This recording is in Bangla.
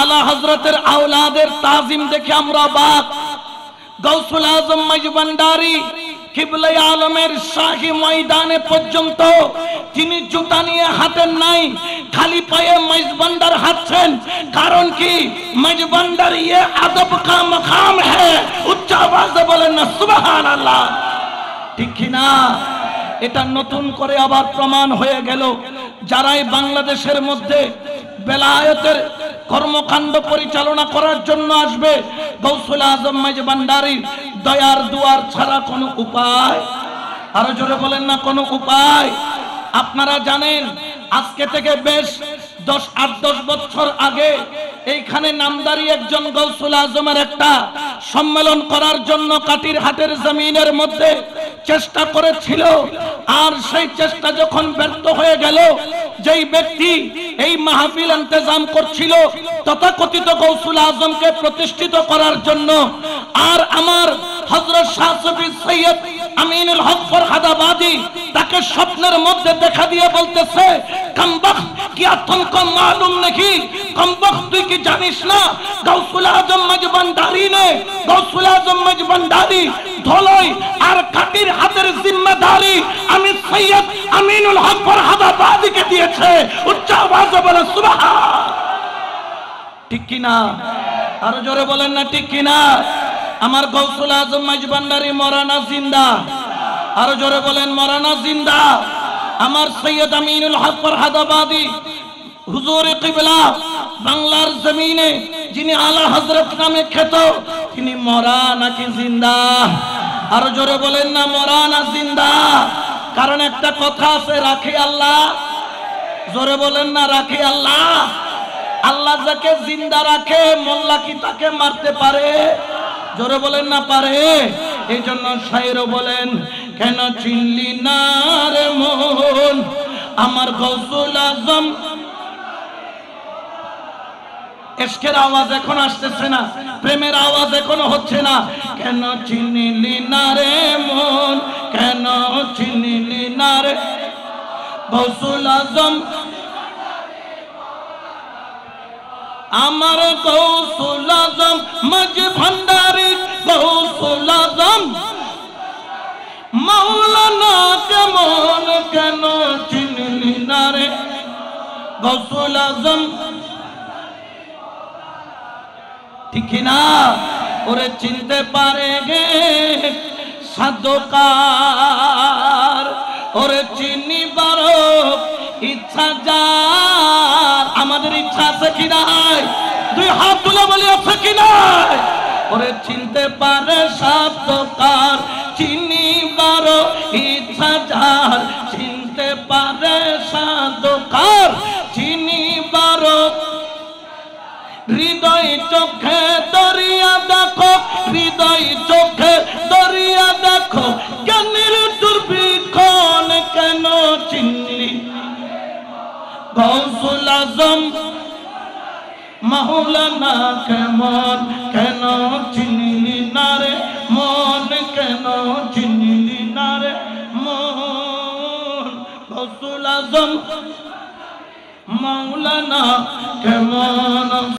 আলা হজরতের আওলাদের তাজিম দেখে আমরা বাক গৌসুল আজম মজবান্ডারি কিবলাই আলমের শাহী ময়দানে পর্যন্ত তিনি জুতা নিয়ে হাঁটেন নাই, খালি পায়ে মজবান্ডার হাঁটছেন। কারণ কি? মজবান্ডার ইয়ে আদব কা মকাম হ্যাঁ উচ্চ আওয়াজে বলেন না সুবহান আল্লাহ ঠিক কি না? এটা নতুন করে আবার প্রমাণ হয়ে গেল। যারাই বাংলাদেশের মধ্যে বেলায়েতের কর্মকাণ্ড পরিচালনা করার জন্য আসবে। গৌসুল আজম মেজবান্ডারির দয়ার দুয়ার ছাড়া কোনো উপায়? আরও জোরে বলেন না, কোনো উপায়? আপনারা জানেন, আজকে থেকে বেশ দশ, আট, দশ বছর আগে এইখানে নামদারি একজন গৌসুল আজমের একটা সম্মেলন করার জন্য কাটির হাটের জমিনের মধ্যে চেষ্টা করেছিল, আর সেই চেষ্টা যখন ব্যর্থ হয়ে গেল, যেই ব্যক্তি এই মাহফিল ইন্তজাম করছিল, তথাকথিত গৌসুল আজমকে প্রতিষ্ঠিত করার জন্য, আর আমার হজরত শাহ সৈয়দ আমিনুল হক ফরহাদাবাদী তাকে স্বপ্নের মধ্যে দেখা দিয়ে বলতেছে কমবখ কিয়া তুমকো মালুম নেহি কমবখ তুই কি জানিস না? গৌসুল আজম মজবান্ডারি নে গৌসুল আজম মজবান্ডারি ধলই আর কাটির হাতের জিম্মেদারি আমি সৈয়দ আমিনুল হক ফরহাদাবাদীকে দিয়েছে। উচ্চ আওয়াজে বলে সুবহান ঠিক কিনা? আরও জোরে বলেন না, ঠিক কিনা? আমার গৌসুল আজম মাইজবান্ডারি মরানা জিন্দা। আরও জোরে বলেন, মরানা জিন্দা। আমার সৈয়দ আমিনুল হক ফরহাদাবাদী, হুজুর কিবলা, বাংলার জমিনে যিনি আলা হজরত নামে খেত তিনি মরা নাকি জিন্দা? আরও জোরে বলেন না, মরা না জিন্দা? কারণ একটা কথা আছে, রাখে আল্লাহ। জোরে বলেন না, রাখে আল্লাহ। আল্লাহ যাকে জিন্দা রাখে, মোল্লা কি তাকে মারতে পারে? জোরে বলেন না, পারে। এই জন্য সাইরও বলেন কেন চিনলি না রে মন? আমার গৌসুল আজম। এসকের আওয়াজ এখন আসতেছে না, প্রেমের আওয়াজ এখনও হচ্ছে না। কেন চিনিলি না রে মন? কেন চিনিলি না রে গৌসুল আজম? আমার গৌসুল আজম মজ ভান্ডারি গৌসুল আজম। মাওলানা কেমন কেন চিনলি না রে? গৌসুল আজম। ঠিক না ওরে চিনতে পারে গে? সাধকার। ওরে চিনি বারো ইচ্ছা যার। আমাদের ইচ্ছা আছে কি নাই? দুই হাত তুলে বলি, আছে কি নাই? ওরে চিনতে পারে সাধকার, চিনি যার চিনতে পারে সাধকার। চিনি বারো হৃদয় চোখে দরিয়া দেখো, হৃদয় চোখে দরিয়া দেখো। জ্ঞানের দুর্ভিক্ষণ কেন চিনলি? গৌসুল আজম, মাওলানা কেমন গৌসুল আজম মাওলানা কেমন